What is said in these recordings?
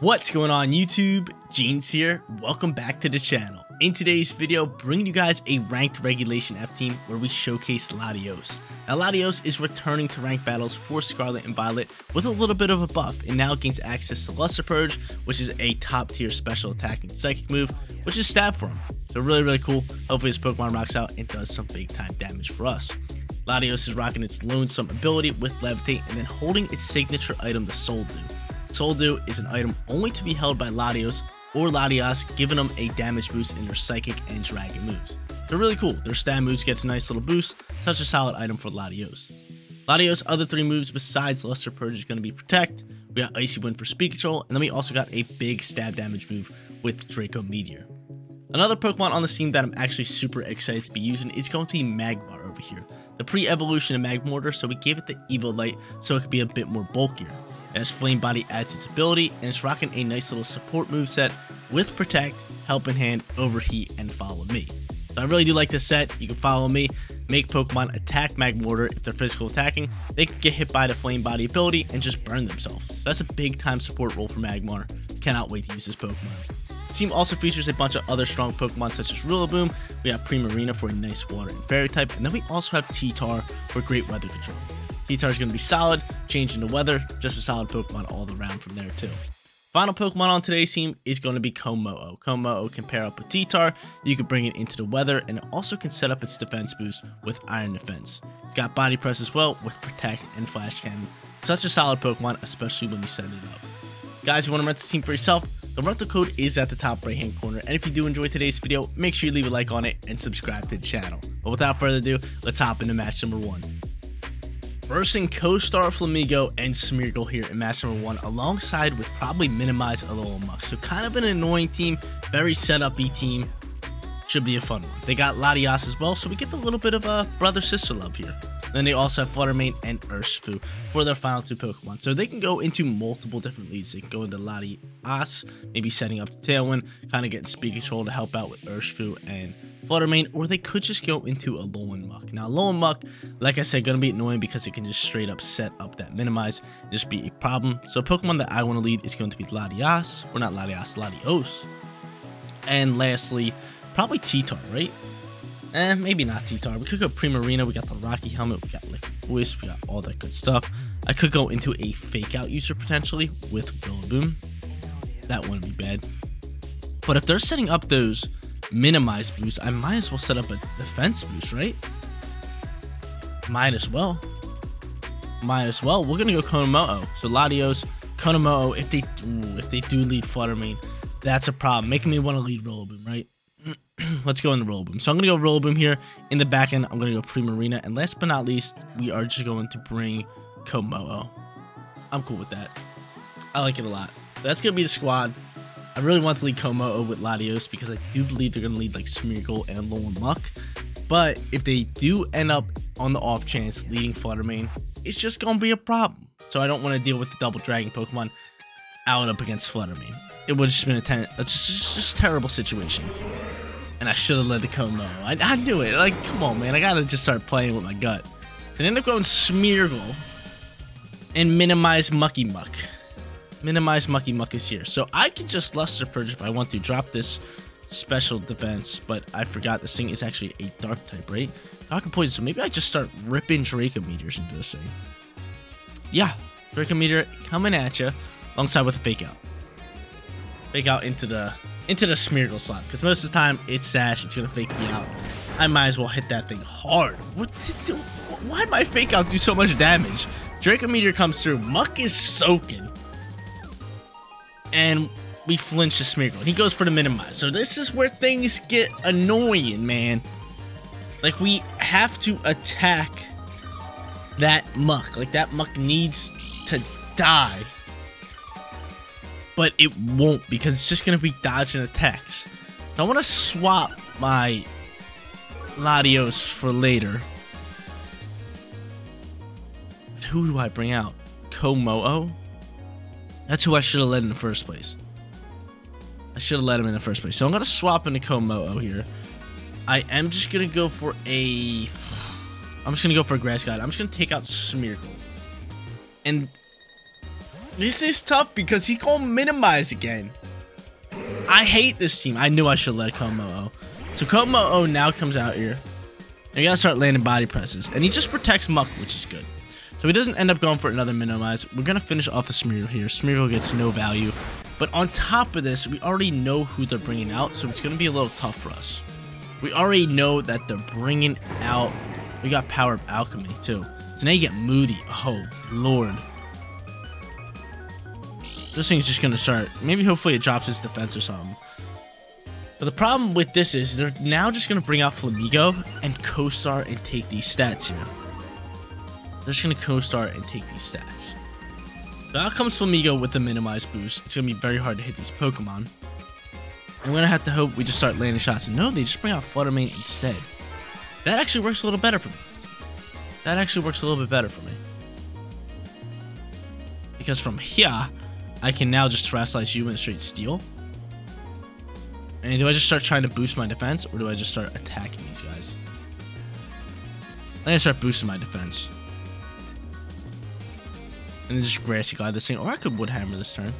What's going on YouTube? Jeans here. Welcome back to the channel. In today's video, bringing you guys a ranked regulation F team where we showcase Latios. Now Latios is returning to ranked battles for Scarlet and Violet with a little bit of a buff and now gains access to Luster Purge, which is a top tier special attacking psychic move, which is stab for him. So really, really cool. Hopefully this Pokemon rocks out and does some big time damage for us. Latios is rocking its lonesome ability with Levitate and then holding its signature item, the Soul Dew. Soul Dew is an item only to be held by Latios or Latias, giving them a damage boost in their Psychic and Dragon moves. They're really cool. Their stab moves gets a nice little boost, such a solid item for Latios. Latios' other three moves besides Luster Purge is going to be Protect, we got Icy Wind for speed control, and then we also got a big stab damage move with Draco Meteor. Another Pokemon on the team that I'm actually super excited to be using is going to be Magmar over here. The pre-evolution of Magmortar, so we gave it the Eviolite so it could be a bit more bulkier as Flame Body adds its ability, and it's rocking a nice little support move set with Protect, Helping Hand, Overheat, and Follow Me. So I really do like this set. You can follow me, make Pokemon attack Magmortar if they're physical attacking. They can get hit by the Flame Body ability and just burn themselves. So that's a big time support role for Magmar. Cannot wait to use this Pokemon. Team also features a bunch of other strong Pokemon such as Rillaboom, we have Primarina for a nice water and fairy type, and then we also have T-Tar for great weather control. Is going to be solid, changing the weather, just a solid Pokemon all around from there too. Final Pokemon on today's team is going to be Kommo-o. Kommo-o can pair up with T-Tar, you can bring it into the weather, and it also can set up its defense boost with Iron Defense. It's got Body Press as well with Protect and Flash Cannon. Such a solid Pokemon, especially when you set it up. Guys, you want to rent this team for yourself? The rental code is at the top right hand corner, and if you do enjoy today's video, make sure you leave a like on it and subscribe to the channel. But without further ado, let's hop into match number one versing Co-Star Flamigo and Smeargle here in match number one, alongside with probably Minimize Alolan So kind of an annoying team, very set up team. Should be a fun one. They got Latias as well, so we get a little bit of a brother-sister love here. Then they also have Flutter Mane and Urshifu for their final two Pokemon. So they can go into multiple different leads. They can go into Latias, maybe setting up the Tailwind, kind of getting speed control to help out with Urshifu and Flutter Mane, or they could just go into Alolan Muk. Now, Alolan Muk, like I said, gonna be annoying because it can just straight up set up that minimize and just be a problem. So Pokemon that I want to lead is going to be Latias, or not Latias, Latios. And lastly, probably T-Tar, right? Eh, maybe not T-Tar. We could go Primarina, we got the Rocky Helmet, we got Liquid Voice, we got all that good stuff. I could go into a Fake Out user potentially with Rillaboom. That wouldn't be bad. But if they're setting up those minimize boost, I might as well set up a defense boost, right? Might as well. Might as well. We're gonna go Konomo. So Latios, Konomo, if they ooh, if they do lead Flutter Mane, that's a problem. Making me want to lead Rillaboom, right? Let's go into Rillaboom. So I'm gonna go Rillaboom here. In the back end, I'm gonna go Primarina. And last but not least, we are just going to bring Komo. I'm cool with that. I like it a lot. That's gonna be the squad. I really want to lead Komo with Latios because I do believe they're going to lead like Smeargle and Alolan Muk. But if they do end up on the off chance leading Flutter Mane, it's just going to be a problem. So I don't want to deal with the double dragon Pokemon out up against Flutter Mane. It would just been a, ten a just, just terrible situation. And I should have let the Komo. I, I knew it. Like, come on, man. I got to just start playing with my gut. And end up going Smeargle and minimize Mucky Muck minimize Mucky Muck is here. So I can just Luster Purge if I want to drop this special defense, but I forgot this thing is actually a dark type, right? Dark and poison, so maybe I just start ripping Draco Meteors into this thing. Yeah, Draco Meteor coming at you alongside with a fake out. Fake out into the into the Smeargle slot, because most of the time it's Sash, it's gonna fake me out. I might as well hit that thing hard. What why my fake out do so much damage? Draco Meteor comes through. Muck is soaking and we flinch to Smeargle. He goes for the minimize. So this is where things get annoying, man. Like, we have to attack that muck. Like, that muck needs to die. But it won't because it's just going to be dodging attacks. So I want to swap my Latios for later. who do I bring out? Kommo-o? That's who I should have led in the first place. I should have led him in the first place. So I'm going to swap into Kommo-o here. I am just going to go for a... I'm just going to go for a Grass God. I'm just going to take out Smeargle. And This is tough because he gonna minimize again. I hate this team. I knew I should let Komo. So Komo now comes out here. And you gotta start landing body presses. And he just protects Muck, which is good. So he doesn't end up going for another minimize. We're gonna finish off the Smeargle here. Smeargle gets no value. But on top of this, we already know who they're bringing out, so it's gonna be a little tough for us. We already know that they're bringing out... We got Power of Alchemy, too. So now you get Moody. Oh, Lord. This thing's just gonna start. Maybe hopefully it drops its defense or something. But the problem with this is they're now just gonna bring out Flamigo and co-star and take these stats here. They're just gonna co-star and take these stats. So out comes Flamigo with the minimized boost. It's gonna be very hard to hit these Pokemon. I'm gonna have to hope we just start landing shots. No, they just bring out Flutter Mane instead. That actually works a little better for me. That actually works a little bit better for me. Because from here, I can now just Terastallize you and straight Steel. And do I just start trying to boost my defense, or do I just start attacking these guys? I'm gonna start boosting my defense. And then just Grassy Glide this thing, or I could Wood Hammer this turn.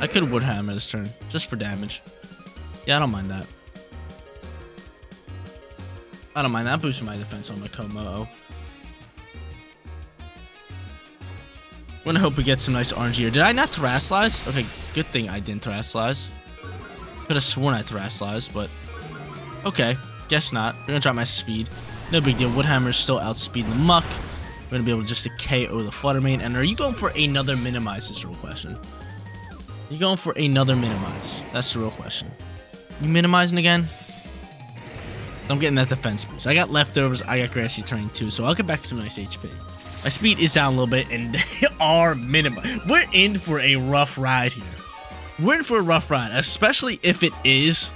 I could Wood Hammer this turn, just for damage. Yeah, I don't mind that. I don't mind that boosting my defense on my Komo. I'm gonna hope we get some nice RNG here. Did I not Terastallize? Okay, good thing I didn't Terastallize. Could have sworn I Terastallized, but... Okay, guess not. We're gonna drop my speed. No big deal. Woodhammer is still outspeeding the Muck. We're gonna be able to just to KO the Flutter Mane. And are you going for another Minimize? Is the real question. Are you going for another Minimize? That's the real question. You minimizing again? I'm getting that defense boost. I got leftovers. I got Grassy Terrain too, so I'll get back some nice HP. My speed is down a little bit, and they are minimum. We're in for a rough ride here. We're in for a rough ride, especially if it is,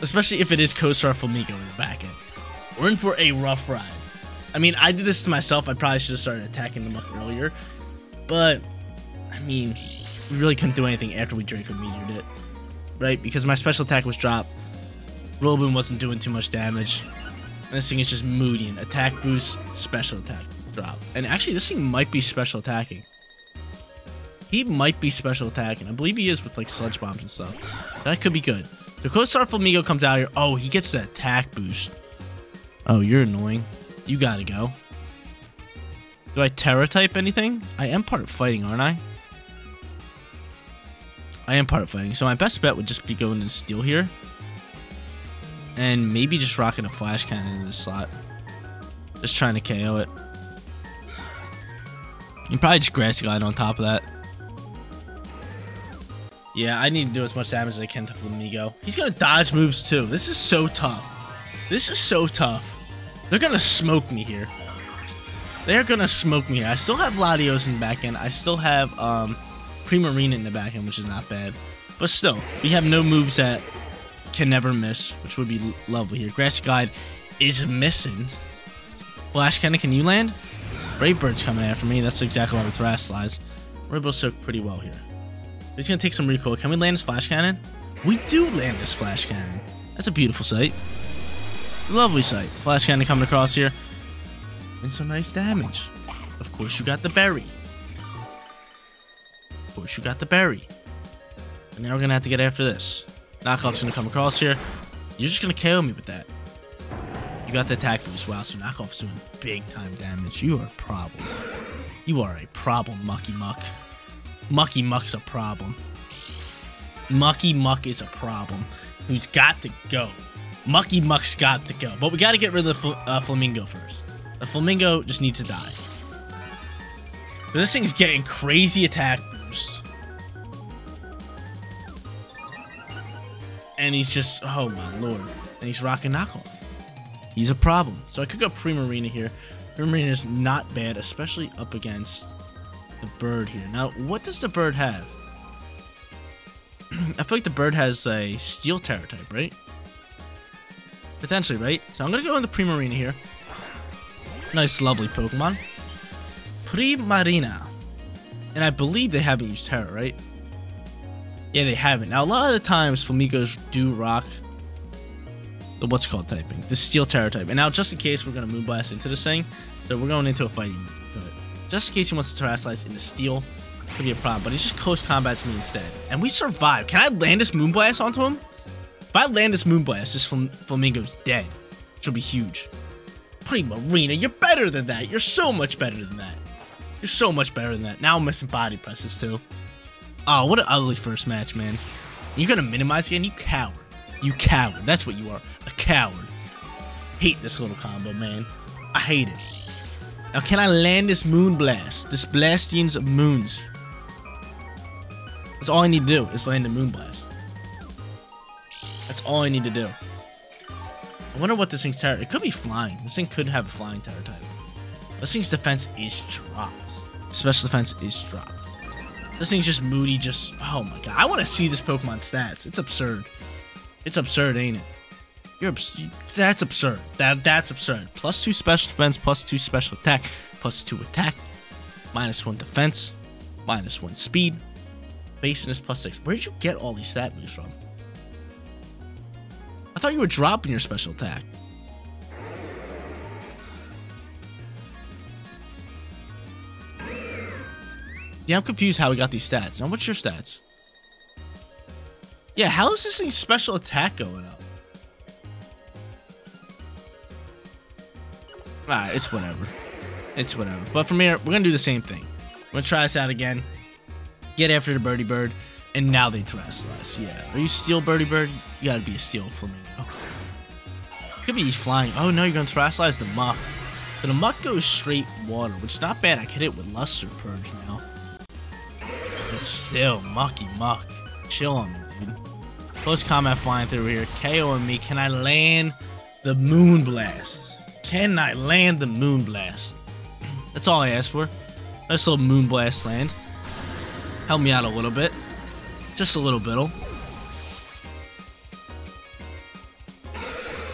especially if it is co-star Flamigo in the back end. We're in for a rough ride. I mean, I did this to myself. I probably should have started attacking the muck earlier, but I mean, we really couldn't do anything after we Draco Meteored it, right? Because my special attack was dropped. Rillaboom wasn't doing too much damage. And this thing is just moody and attack boost, special attack drop. And actually, this thing might be special attacking. He might be special attacking. I believe he is with like sludge bombs and stuff. That could be good. The Co-Star Flamigo comes out here. Oh, he gets the attack boost. Oh, you're annoying. You gotta go. Do I Tera type anything? I am part of fighting, aren't I? I am part of fighting. So my best bet would just be going to steel here. And maybe just rocking a flash cannon in the slot. Just trying to KO it. And probably just grassy glide on top of that. Yeah, I need to do as much damage as I can to Flamigo. He's gonna dodge moves too. This is so tough. This is so tough. They're gonna smoke me here. They're gonna smoke me here. I still have Latios in the back end. I still have um, Primarina in the back end, which is not bad. But still, we have no moves that can never miss, which would be lovely here. Grass Guide is missing. Flash Cannon, can you land? Brave Bird's coming after me. That's exactly why we Terastallize. We're able to soak pretty well here. He's to take some recoil. Can we land this Flash Cannon? We do land this Flash Cannon. That's a beautiful sight. Lovely sight. Flash Cannon coming across here. And some nice damage. Of course, you got the berry. Of course, you got the berry. And now we're to have to get after this. Knockoff's gonna come across here. You're just gonna KO me with that. You got the attack boost. Wow, so Knockoff's doing big time damage. You are a problem. You are a problem, Mucky Muck. Mucky Muck's a problem. Mucky Muck is a problem. Who's got to go. Mucky Muck's got to go. But we got to get rid of the fl uh, Flamingo first. The Flamingo just needs to die. This thing's getting crazy attack boost. And he's just, oh my lord. And he's rocking knockoff. He's a problem. So I could go Primarina here. Primarina is not bad, especially up against the bird here. Now, what does the bird have? I feel like the bird has a steel tera type, right? Potentially, right? So I'm to go in the Primarina here. Nice, lovely Pokemon. Primarina. And I believe they haven't used Tera, right? Yeah, they haven't. Now, a lot of the times, Flamigos do rock the what's called typing, the Steel Tera type. And now, just in case, we're going to Moonblast into this thing. So we're going into a fighting mode. just in case he wants to terastallize into steel. Could be a problem, but he's just close combats me instead. And we survive. Can I land this Moonblast onto him? If I land this Moonblast, this Flam Flamingo's dead. Which will be huge. Pretty Marina, you're better than that. You're so much better than that. You're so much better than that. Now I'm missing body presses too. Oh, what an ugly first match, man. You're gonna minimize again? You coward. You coward. That's what you are. A coward. Hate this little combo, man. I hate it. Now, can I land this Moon Blast? This Blastians of Moons. That's all I need to do, is land the Moon Blast. That's all I need to do. I wonder what this thing's tera... It could be flying. This thing could have a flying tera type. This thing's defense is dropped. Special defense is dropped. This thing's just moody, just... Oh my god. I want to see this Pokemon stats. It's absurd. It's absurd, ain't it? You're abs that's absurd. That That's absurd. Plus 2 special defense, plus 2 special attack, plus 2 attack, minus 1 defense, minus 1 speed, baseness plus 6. Where did you get all these stat moves from? I thought you were dropping your special attack. Yeah, I'm confused how we got these stats. Now, what's your stats? Yeah, how is this thing's special attack going up? Ah, it's whatever. It's whatever. But from here, we're going to do the same thing. We're going to try this out again. Get after the birdie bird. And now they Terastallize. Yeah. Are you steel birdie bird? You gotta be a steel flamingo. Could be flying. Oh no, you're gonna Terastallize the muck. So the muck goes straight water, which is not bad. I can hit it with luster purge now. But still, mucky muck. Chill on me, dude. Close combat flying through here. KO on me. Can I land the Moonblast? Can I land the Moonblast? That's all I asked for. Nice little Moonblast land. Help me out a little bit. Just a little bit.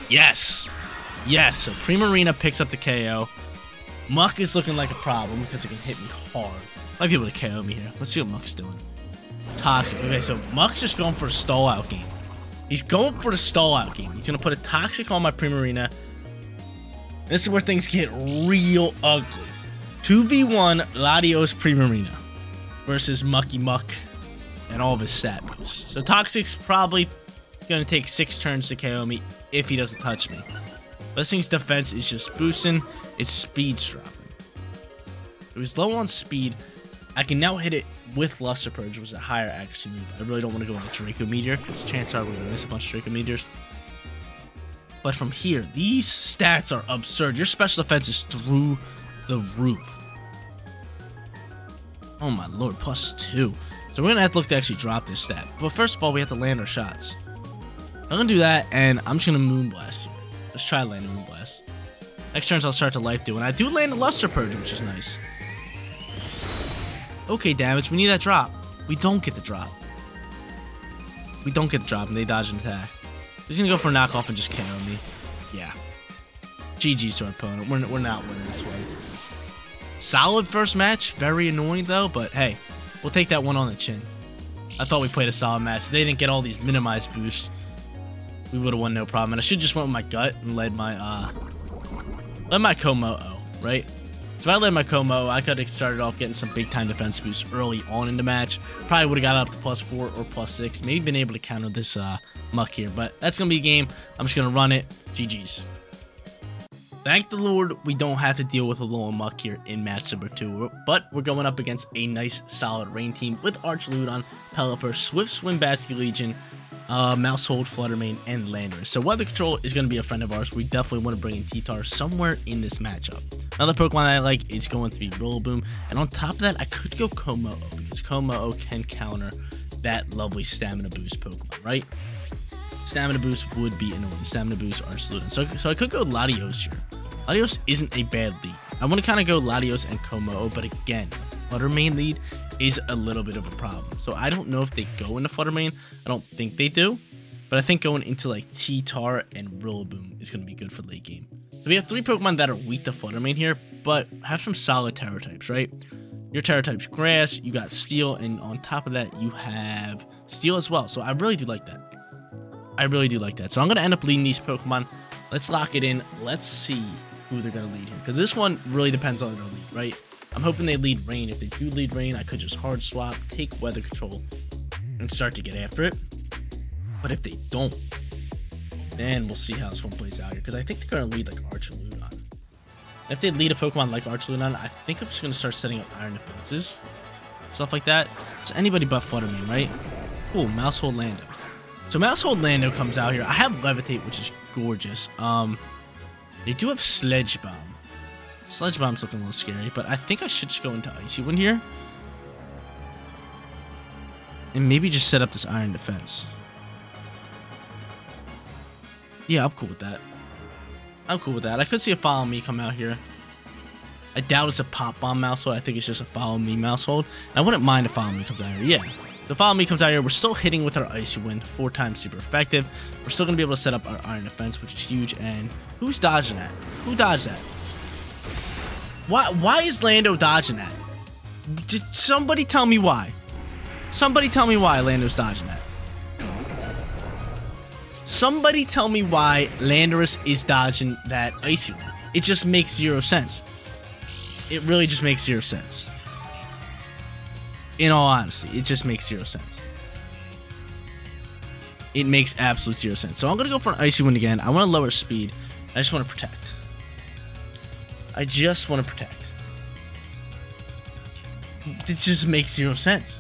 Yes. Yes. So Primarina picks up the KO. Muck is looking like a problem because it can hit me hard. Might be able to KO me here. Let's see what Muck's doing. Toxic. Okay, so Muck's just going for a stall out game. He's going for the stall out game. He's going to put a Toxic on my Primarina. This is where things get real ugly. 2v1 Latios Primarina versus Mucky Muck and all of his stat moves. So Toxic's probably going to take six turns to KO me if he doesn't touch me. This thing's defense is just boosting. Its speed dropping. It was low on speed. I can now hit it with Luster Purge, which was a higher accuracy move. I really don't want to go into Draco Meteor, because chances are we're going to miss a bunch of Draco Meteors. But from here, these stats are absurd. Your special defense is through the roof. Oh my lord, plus two. So we're going to have to look to actually drop this stat. But first of all, we have to land our shots. I'm going to do that, and I'm just going to Moonblast here. Let's try landing Moonblast. Next turns, I'll start to Life Dew, and I do land a Luster Purge, which is nice. Okay, damage. We need that drop. We don't get the drop. We don't get the drop, and they dodge an attack. He's to go for a knockoff and just KO me. Yeah. GG's to our opponent. We're, we're not winning this one. Solid first match. Very annoying, though, but hey. We'll take that one on the chin. I thought we played a solid match. If they didn't get all these minimized boosts, we would have won no problem. And I should just went with my gut and led my, uh, led my Kommo-o, right? If I led my Como, I could have started off getting some big time defense boosts early on in the match. Probably would have got up to plus four or plus six. Maybe been able to counter this uh, muck here. But that's going to be a game. I'm just going to run it. GG's. Thank the Lord we don't have to deal with a low muck here in match number two, but we're going up against a nice solid rain team with Archaludon, Pelipper, Swift Swim Basculegion, uh, Maushold, Fluttermane, and Landorus. So Weather Control is going to be a friend of ours. We definitely want to bring in T-Tar somewhere in this matchup. Another Pokemon I like is going to be Rillaboom, and on top of that, I could go Kommo-o, because Kommo-o can counter that lovely Stamina Boost Pokemon, right? Stamina Boost would be annoying. Stamina Boost are Archaludon. So, so I could go Latios here. Latios isn't a bad lead. I want to kind of go Latios and Komo, but again, Fluttermane lead is a little bit of a problem. So I don't know if they go into Fluttermane. I don't think they do. But I think going into like T-Tar and Rillaboom is going to be good for late game. So we have three Pokemon that are weak to Fluttermane here, but have some solid Tera types, right? Your Tera type's Grass, you got Steel, and on top of that, you have Steel as well. So I really do like that. I really do like that. So I'm going to end up leading these Pokemon. Let's lock it in. Let's see who they're going to lead here. Because this one really depends on their lead, right? I'm hoping they lead rain. If they do lead rain, I could just hard swap, take weather control, and start to get after it. But if they don't, then we'll see how this one plays out here. Because I think they're going to lead like Archaludon. If they lead a Pokemon like Archaludon, I think I'm just going to start setting up Iron Defenses. Stuff like that. It's anybody but Fluttermane, right? Cool, Maushold Lando. So Maushold Lando comes out here. I have Levitate, which is gorgeous. Um, They do have Sludge Bomb. Sludge Bomb's looking a little scary, but I think I should just go into Icy Wind here. And maybe just set up this Iron Defense. Yeah, I'm cool with that. I'm cool with that. I could see a Follow Me come out here. I doubt it's a Pop Bomb Maushold. I think it's just a Follow Me Maushold. I wouldn't mind if Follow Me comes out here. Yeah. So Follow Me comes out here. We're still hitting with our Icy Wind. Four times super effective. We're still going to be able to set up our Iron Defense, which is huge. And who's dodging that? Who dodged that? Why, why is Lando dodging that? Did somebody tell me why? Somebody tell me why Lando's dodging that. Somebody tell me why Landorus is dodging that Icy Wind. It just makes zero sense. It really just makes zero sense. In all honesty, it just makes zero sense. It makes absolute zero sense. So I'm going to go for an Icy Wind again. I want to lower speed. I just want to protect. I just want to protect. It just makes zero sense.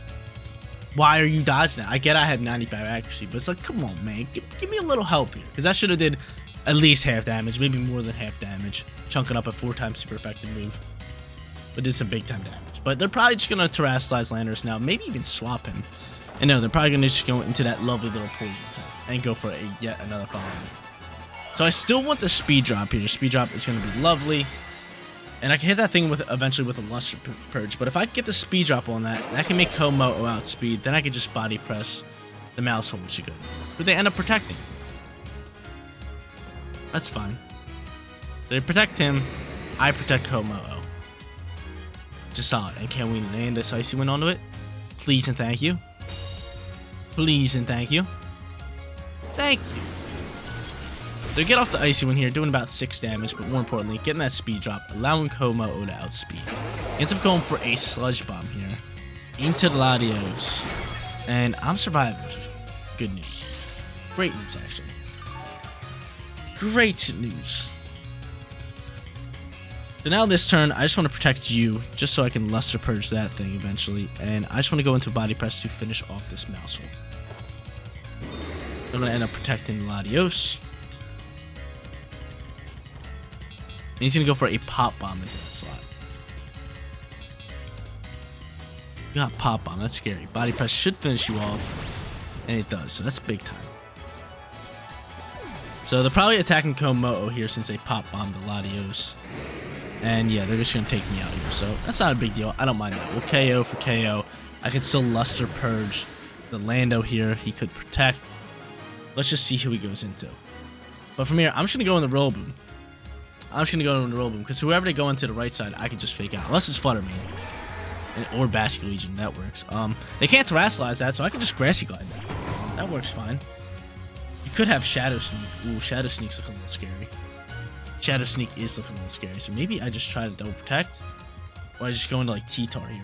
Why are you dodging that? I get I had 95 accuracy, but it's like, come on, man. Give, give me a little help here. Because I should have did at least half damage, maybe more than half damage. Chunking up a four times super effective move. But did some big time damage. But they're probably just going to Terastallize Landorus now. Maybe even swap him. And no, they're probably going to just go into that lovely little poison type. And go for a, yet another follow. So I still want the speed drop here. Speed drop is going to be lovely. And I can hit that thing with eventually with a Luster Purge. But if I get the speed drop on that, I can make Komo outspeed. Then I can just body press the Maushold, which is good. But they end up protecting. That's fine. They protect him. I protect Komo. Just solid. And can we land this Icy Wind onto it? Please and thank you. Please and thank you. Thank you. They get off the Icy Wind here, doing about 6 damage, but more importantly, getting that speed drop, allowing Komo to outspeed. Ends up going for a Sludge Bomb here into the Latios. And I'm surviving, good news. Great news, actually. Great news. So now this turn, I just want to protect you, just so I can Luster Purge that thing eventually. And I just want to go into Body Press to finish off this Maushold. I'm going to end up protecting Latios. And he's going to go for a Pop Bomb into that slot. Got Pop Bomb, that's scary. Body Press should finish you off. And it does, so that's big time. So they're probably attacking Komodo here since they Pop Bombed the Latios. And yeah, they're just going to take me out here. So that's not a big deal. I don't mind that. We'll KO for KO. I can still Luster Purge the Lando here. He could protect. Let's just see who he goes into. But from here, I'm just going to go in the Rillaboom. I'm just to go into the Rillaboom. Because whoever they go into the right side, I can just fake out. Unless it's Fluttermane. Or Basculegion. That works. Um, They can't Terastallize that, so I can just Grassy Glide that. That works fine. You could have Shadow Sneak. Ooh, Shadow Sneak's looking a little scary. Shadow Sneak is looking a little scary, so maybe I just try to double protect. Or I just go into like T-Tar here.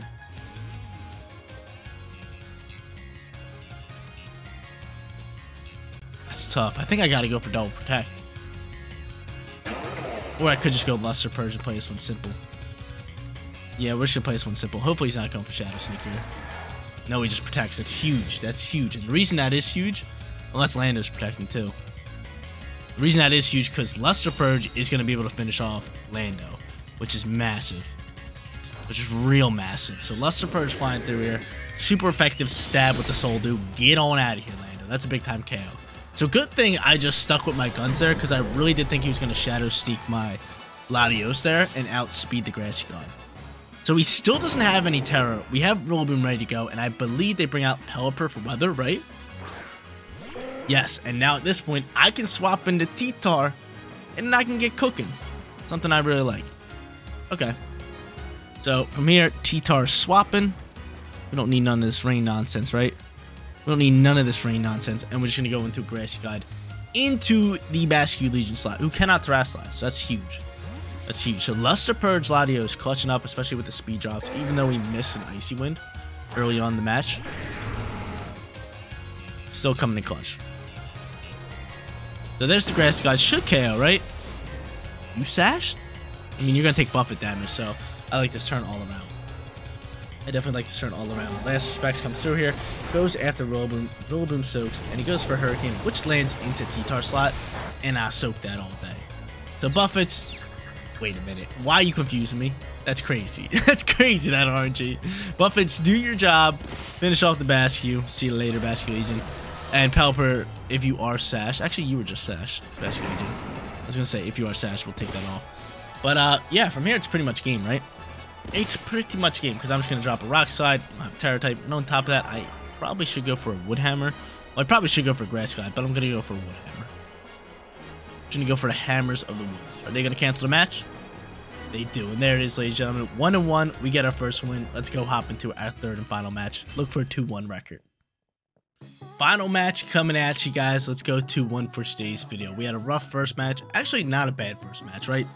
That's tough. I think I gotta go for double protect. Or I could just go Luster Purge and play this one simple. Yeah, we're just gonna play this one simple. Hopefully he's not going for Shadow Sneak here. No, he just protects. That's huge. That's huge. And the reason that is huge, unless Lando's protecting too. The reason that is huge because Luster Purge is going to be able to finish off Lando, which is massive. Which is real massive. So Luster Purge flying through here. Super effective stab with the Soul Dew. Get on out of here, Lando. That's a big time KO. So good thing I just stuck with my guns there because I really did think he was going to Shadow Sneak my Latios there and outspeed the Grassy Glide. So he still doesn't have any Tera. We have Rillaboom ready to go, and I believe they bring out Pelipper for weather, right? Yes, and now at this point, I can swap into T-Tar, and I can get cooking. Something I really like. Okay. So, from here, T-Tar swapping. We don't need none of this rain nonsense, right? We don't need none of this rain nonsense, and we're just going to go into Grassy Glide into the Basculegion slot, who cannot Terastallize, so that's huge. That's huge. So Luster Purge Latios clutching up, especially with the speed drops, even though we missed an Icy Wind early on the match. Still coming in clutch. So there's the grass guys. Should KO, right? You sashed? I mean, you're going to take buffet damage, so I like this turn all around. I definitely like this turn all around. Last Respects comes through here, goes after Rillaboom, Rillaboom soaks, and he goes for Hurricane, which lands into T-Tar slot, and I soak that all day. So Buffett's... Wait a minute. Why are you confusing me? That's crazy. That's crazy, that RNG. Buffett's do your job. Finish off the Bascu. See you later, Basculegion. And Pelipper, if you are sashed. Actually, you were just sashed, Bascu Legion. I was to say, if you are sashed, we'll take that off. But, uh, yeah, from here, it's pretty much game, right? It's pretty much game, because I'm just going to drop a Rock Slide, have Tera type, and on top of that, I probably should go for a Wood Hammer. Well, I probably should go for Grass Slide, but I'm going to go for a Wood Hammer. I'm going to go for the Hammers of the Woods. Are they going to cancel the match? They do. And there it is, ladies and gentlemen. One and one. We get our first win. Let's go hop into our third and final match. Look for a 2-1 record. Final match coming at you guys. Let's go 2-1 for today's video. We had a rough first match. Actually, not a bad first match, right?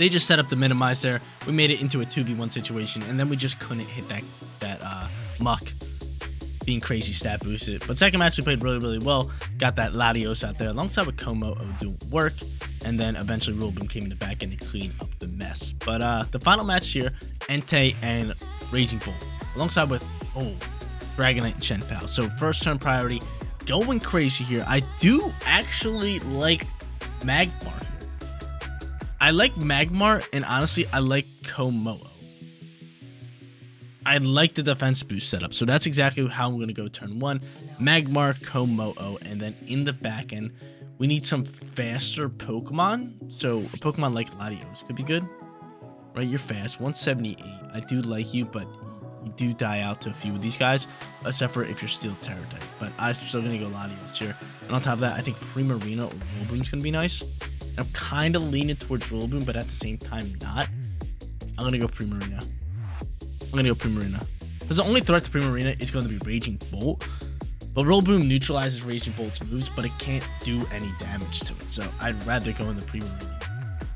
They just set up the minimize there. We made it into a 2v1 situation, and then we just couldn't hit that, that uh, muck being crazy stat boosted. But second match, we played really, really well. Got that Latios out there alongside with Como do work. And then eventually Rillaboom came in the back end and cleaned up the mess. But uh, the final match here, Entei and Raging Bull. Alongside with, oh, Dragonite and Chien-Pao. So first turn priority, going crazy here. I do actually like Magmar. I like Magmar, and honestly, I like Komodo. I like the defense boost setup. So that's exactly how I'm going to go turn one. Magmar, Komodo, and then in the back end, we need some faster Pokemon. So a Pokemon like Latios could be good. Right, you're fast. 178. I do like you, but you do die out to a few of these guys, except for if you're Steel Tera type. But I'm still going to go Latios here. And on top of that, I think Primarina or Rillaboom's going to be nice. I'm kind of leaning towards Rillaboom, but at the same time not. I'm going to go Primarina. I'm going to go Primarina. Because the only threat to Primarina is going to be Raging Bolt. But Rillaboom neutralizes Raging Bolt's moves, but it can't do any damage to it. So I'd rather go in the Primarina.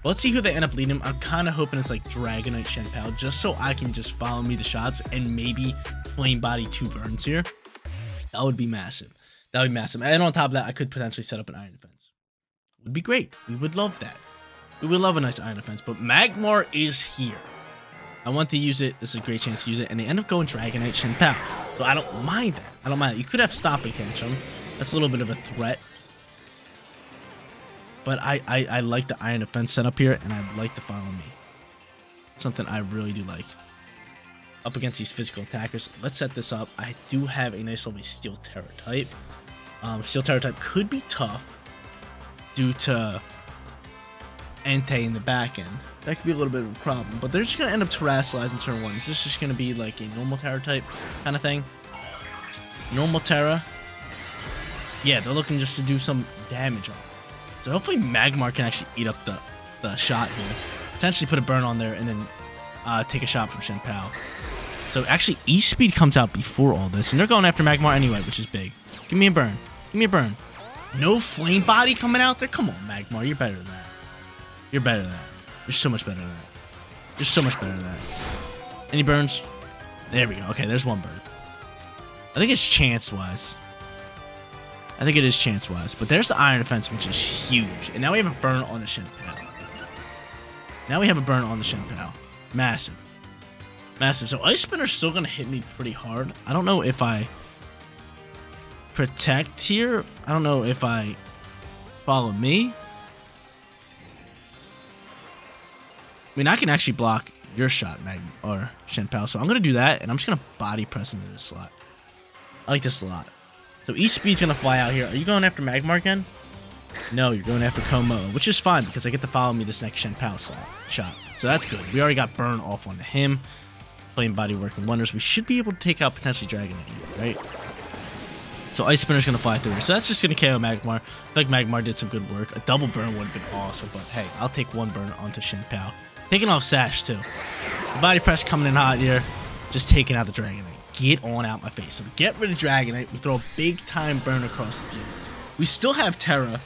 Let's see who they end up leading. I'm kind of hoping it's like Dragonite Chien-Pao, just so I can just follow me the shots and maybe Flame Body two burns here. That would be massive. That would be massive. And on top of that, I could potentially set up an Iron Defense. Would be great. We would love that. We would love a nice Iron Defense, but Magmar is here. I want to use it. This is a great chance to use it. And they end up going Dragonite Chien-Pao. So I don't mind that. I don't mind it. You could have Stop and Catch him. That's a little bit of a threat. But I, I, I like the Iron Defense setup here, and I like to follow me. Something I really do like. Up against these physical attackers. Let's set this up. I do have a nice little Steel Tera type. Um, Steel Tera type could be tough due to Entei in the back end. That could be a little bit of a problem. But they're just going to end up Terastallizing turn one. Is this just going to be like a normal Tera type kind of thing? Normal Tera. Yeah, they're looking just to do some damage on it. So hopefully Magmar can actually eat up the, the shot here. Potentially put a burn on there and then uh, take a shot from Chien-Pao. So actually E-Speed comes out before all this. And they're going after Magmar anyway, which is big. Give me a burn. Give me a burn. No Flame Body coming out there? Come on, Magmar. You're better than that. You're better than that. You're so much better than that. You're so much better than that. Any burns? There we go. Okay, there's one burn. I think it's chance-wise. I think it is chance-wise. But there's the Iron Defense, which is huge. And now we have a burn on the Shen Pao. Now we have a burn on the Chien-Pao. Massive. Massive. So Ice Spinner's still going to hit me pretty hard. I don't know if I protect here. I don't know if I follow me. I mean, I can actually block your shot, Mag or Chien-Pao. So I'm going to do that, and I'm just going to body press into this slot. I like this a lot. So E-Speed's going to fly out here. Are you going after Magmar again? No, you're going after Como, which is fine because I get to follow me this next Chien-Pao slot, shot. So that's good. We already got burn off onto him. Flame Body working wonders. We should be able to take out potentially Dragonite, right? So Ice Spinner's going to fly through. So that's just going to KO Magmar. I think Magmar did some good work. A double burn would have been awesome, but hey, I'll take one burn onto Chien-Pao. Taking off Sash, too. Body press coming in hot here. Just taking out the Dragonite. Get on out my face. So get rid of Dragonite. We throw a big time burn across the field. We still have Tera.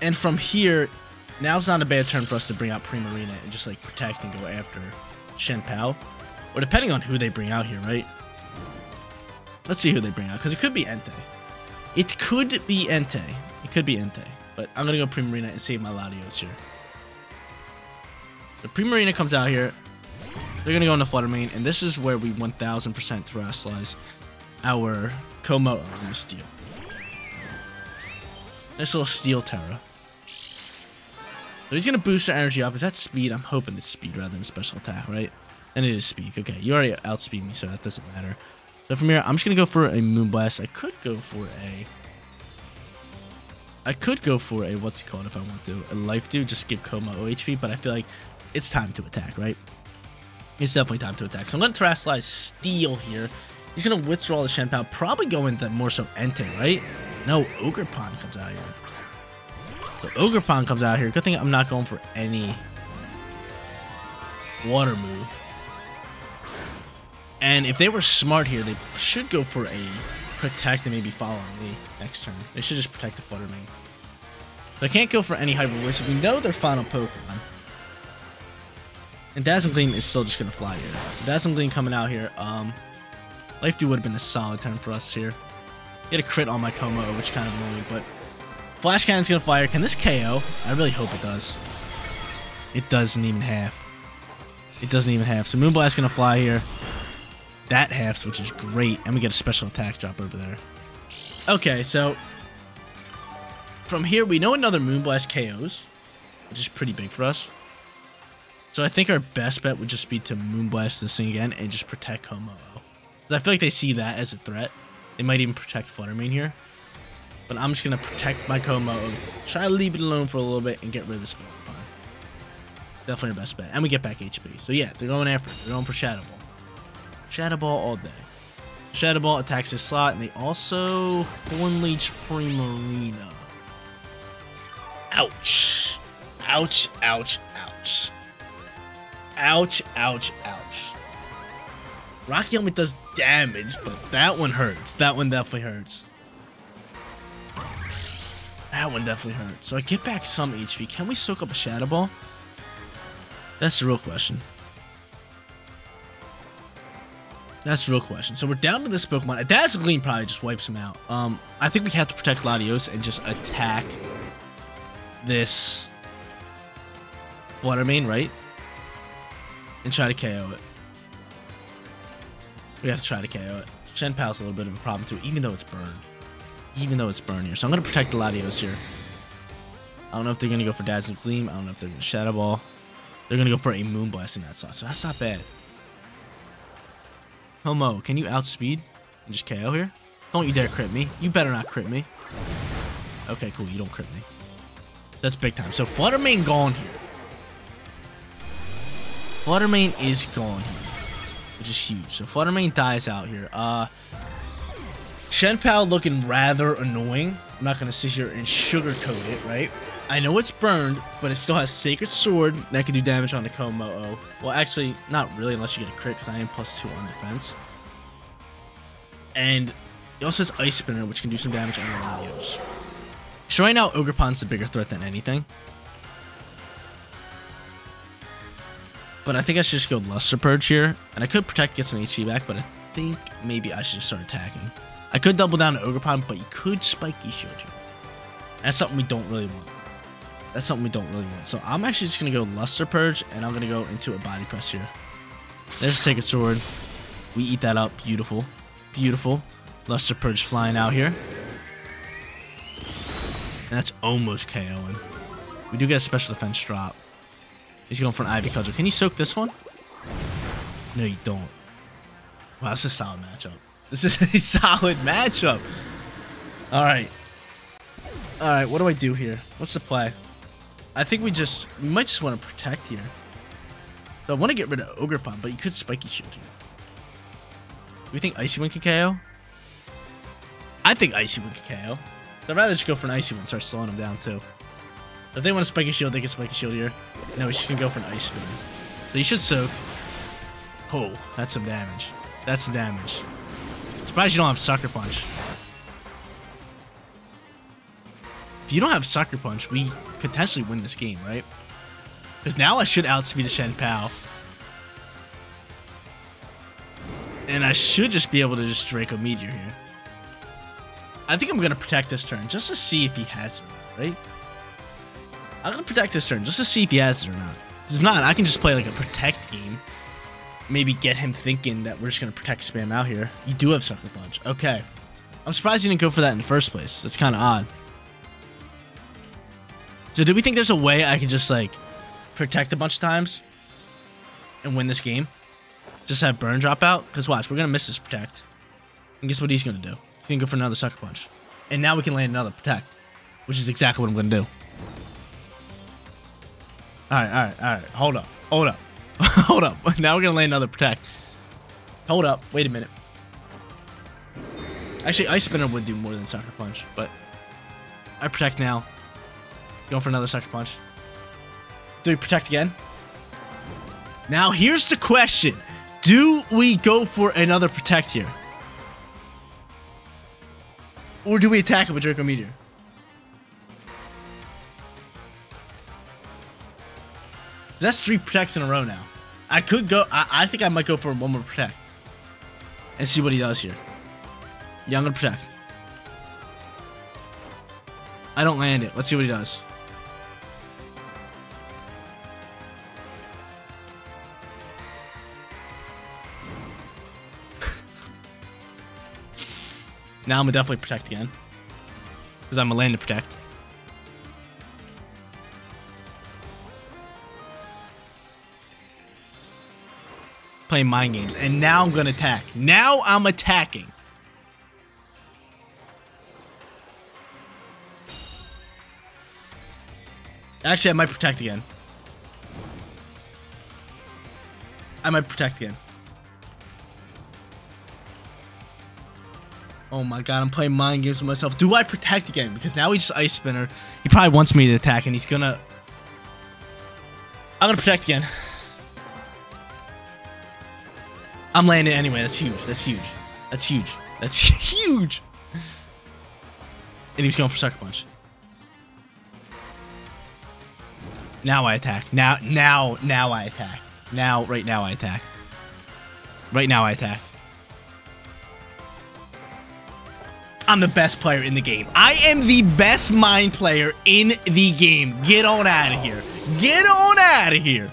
And from here, now's not a bad turn for us to bring out Primarina and just like protect and go after Chien-Pao. Or depending on who they bring out here, right? Let's see who they bring out, because it could be Entei. It could be Entei. It could be Entei. But I'm going to go Primarina and save my Latios here. The Primarina comes out here. They're going to go into Flutter Mane, and this is where we 1000% terastallize our Komo on the Steel. Nice little Steel Tera. So he's going to boost our energy up. Is that speed? I'm hoping it's speed rather than special attack, right? And it is speed. Okay, you already outspeed me, so that doesn't matter. So from here, I'm just going to go for a Moonblast. I could go for a... I could go for a, what's it called if I want to? A Life Dew, just give Koma OHP, but I feel like it's time to attack, right? It's definitely time to attack. So I'm going to Terastallize Steel here. He's going to withdraw the Chien-Pao, probably go into more so Entei, right? No, Ogerpon comes out here. So Ogerpon comes out here. Good thing I'm not going for any water move. And if they were smart here, they should go for a protect and maybe follow me next turn. They should just protect the Flutter Mane. They can't go for any Hyper Voice. We know their final Pokemon. And Dazzling Gleam is still just going to fly here. Dazzling Gleam coming out here. Um, Life Dew would have been a solid turn for us here. He had a crit on my Como, which kind of annoyed, but Flash Cannon's going to fire. Can this KO? I really hope it does. It doesn't even have. It doesn't even have. So Moonblast's going to fly here. That halves, which is great. And we get a special attack drop over there. Okay, so... From here, we know another Moonblast KOs. Which is pretty big for us. So I think our best bet would just be to Moonblast this thing again and just protect Como. I feel like they see that as a threat. They might even protect Flutter Mane here. But I'm just going to protect my Como. Try to leave it alone for a little bit and get rid of this Pokemon. Definitely our best bet. And we get back HP. So yeah, they're going after it. They're going for Shadow Ball. Shadow Ball all day. Shadow Ball attacks his slot, and they also Horn Leech Primarina. Ouch. Ouch, ouch, ouch. Ouch, ouch, ouch. Rocky Helmet does damage, but that one hurts. That one definitely hurts. That one definitely hurts. So I get back some HP. Can we soak up a Shadow Ball? That's the real question. That's the real question. So we're down to this Pokemon. A Dazzle Gleam probably just wipes him out. Um, I think we have to protect Latios and just attack this Flutter Mane, right? And try to KO it. We have to try to KO it. Chien-Pao's a little bit of a problem too, even though it's burned. Even though it's burned here. So I'm going to protect the Latios here. I don't know if they're going to go for Dazzle Gleam. I don't know if they're going to Shadow Ball. They're going to go for a Moonblast in that slot. So that's not bad. Homo, can you outspeed and just KO here? Don't you dare crit me. You better not crit me. Okay, cool. You don't crit me. That's big time. So Flutter Mane gone here. Flutter Mane is gone here, which is huge. So Flutter Mane dies out here. Uh, Chien-Pao looking rather annoying. I'm not going to sit here and sugarcoat it, right? I know it's burned, but it still has Sacred Sword that can do damage on the Komo. Well, actually, not really unless you get a crit, because I am plus 2 on defense. And it also has Ice Spinner, which can do some damage on the Latios. So right now, Ogerpon's the bigger threat than anything. But I think I should just go Luster Purge here. And I could Protect, get some HP back, but I think maybe I should just start attacking. I could double down to Ogerpon, but you could Spiky Shield here. That's something we don't really want. That's something we don't really want. So I'm actually just going to go Luster Purge, and I'm going to go into a Body Press here. There's a Sacred Sword. We eat that up. Beautiful. Beautiful. Luster Purge flying out here. And that's almost KOing. We do get a special defense drop. He's going for an Ivy Cudgel. Can you soak this one? No, you don't. Wow, that's a solid matchup. This is a solid matchup. All right. All right, what do I do here? What's the play? I think we just, we might just want to protect here. So I want to get rid of Ogerpon, but you could Spiky Shield here. Do think Icy Wind can KO? I think Icy Wind can KO. So I'd rather just go for an Icy Wind and start slowing him down too. If they want to spike Spiky Shield, they can spike Spiky Shield here. No, we're just to go for an Ice Spin. So you should Soak. Oh, that's some damage. That's some damage. Surprised you don't have Sucker Punch. If you don't have Sucker Punch, we potentially win this game, right? Because now I should outspeed the Chien-Pao. And I should just be able to just Draco Meteor here. I think I'm going to protect this turn just to see if he has it, right? I'm going to protect this turn just to see if he has it or not. If not, I can just play like a protect game. Maybe get him thinking that we're just going to protect spam out here. You do have Sucker Punch. Okay. I'm surprised you didn't go for that in the first place. That's kind of odd. So do we think there's a way I can just like protect a bunch of times and win this game? Just have burn drop out? Because watch, we're going to miss this protect. And guess what he's going to do? He's going to go for another sucker punch. And now we can land another protect. Which is exactly what I'm going to do. Alright, alright, alright. Hold up. Hold up. Hold up. Now we're going to land another protect. Hold up. Wait a minute. Actually, Ice Spinner would do more than Sucker Punch, but I protect now. Going for another Sucker Punch. Do we protect again? Now, here's the question. Do we go for another protect here? Or do we attack with Draco Meteor? That's three protects in a row now. I could go, I, I think I might go for one more protect. And see what he does here. Yeah, I'm gonna protect. I don't land it. Let's see what he does. Now I'm gonna definitely protect again. Because I'm a land to protect. Playing mind games. And now I'm gonna attack. Now I'm attacking. Actually, I might protect again. I might protect again. Oh my god, I'm playing mind games with myself. Do I protect again? Because now he just Ice Spinner. He probably wants me to attack, and he's gonna... I'm gonna protect again. I'm landing anyway. That's huge. That's huge. That's huge. That's huge. And he's going for Sucker Punch. Now I attack. Now, now, now I attack. Now, right now I attack. Right now I attack. I'm the best player in the game. I am the best mind player in the game. Get on out of here. Get on out of here.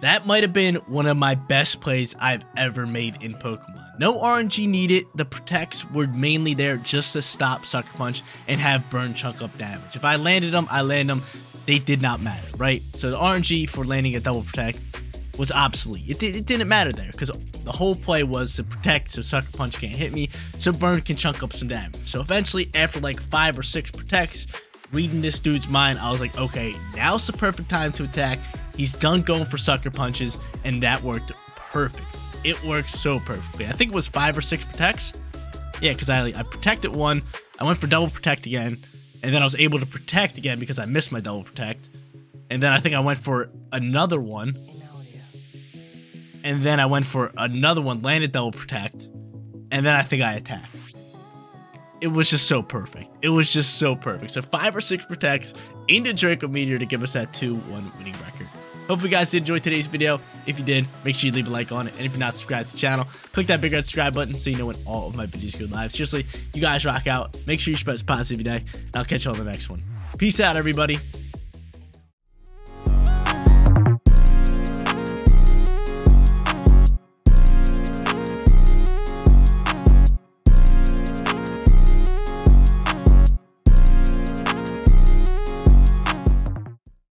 That might have been one of my best plays I've ever made in Pokemon. No RNG needed. The protects were mainly there just to stop Sucker Punch and have Burn chunk up damage. If I landed them, I landed them. They did not matter, right? So the RNG for landing a double protect was obsolete. It, it didn't matter there because the whole play was to protect so Sucker Punch can't hit me, so Burn can chunk up some damage. So eventually, after like five or six protects, reading this dude's mind, I was like, okay, now's the perfect time to attack. He's done going for Sucker Punches, and that worked perfect. It worked so perfectly. I think it was five or six protects. Yeah, because I, I protected one, I went for double protect again, and then I was able to protect again because I missed my double protect. And then I think I went for another one and then I went for another one, landed double protect, and then I think I attacked. It was just so perfect. It was just so perfect. So five or six protects into Draco Meteor to give us that 2-1 winning record. Hopefully you guys did enjoy today's video. If you did, make sure you leave a like on it. And if you're not subscribed to the channel, click that big red subscribe button so you know when all of my videos go live. Seriously, you guys rock out. Make sure you spread positivity day. And I'll catch you on the next one. Peace out, everybody.